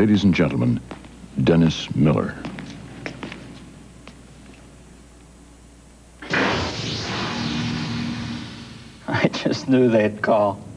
Ladies and gentlemen, Dennis Miller. I just knew they'd call.